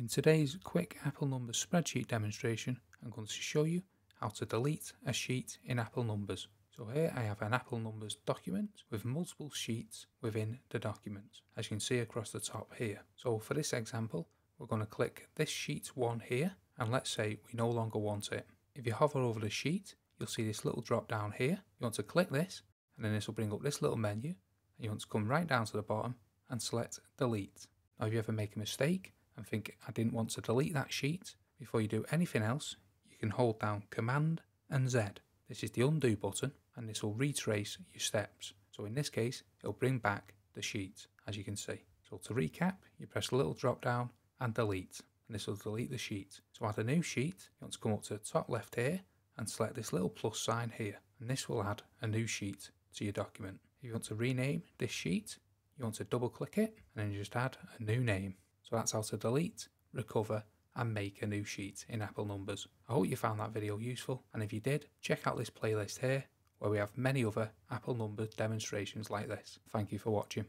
In today's quick Apple Numbers spreadsheet demonstration, I'm going to show you how to delete a sheet in Apple Numbers. So here I have an Apple Numbers document with multiple sheets within the document, as you can see across the top here. So for this example, we're going to click this sheet 1 here, and let's say we no longer want it. If you hover over the sheet, you'll see this little drop down here. You want to click this, and then this will bring up this little menu, and you want to come right down to the bottom and select delete. Now if you ever make a mistake, and think I didn't want to delete that sheet, before you do anything else, you can hold down Command and Z. This is the undo button and this will retrace your steps. So in this case, it'll bring back the sheet, as you can see. So to recap, you press the little drop down and delete, and this will delete the sheet. To add a new sheet, you want to come up to the top left here and select this little plus sign here, and this will add a new sheet to your document. If you want to rename this sheet, you want to double click it and then you just add a new name. So that's how to delete, recover and make a new sheet in Apple Numbers. I hope you found that video useful and if you did, check out this playlist here where we have many other Apple Numbers demonstrations like this. Thank you for watching.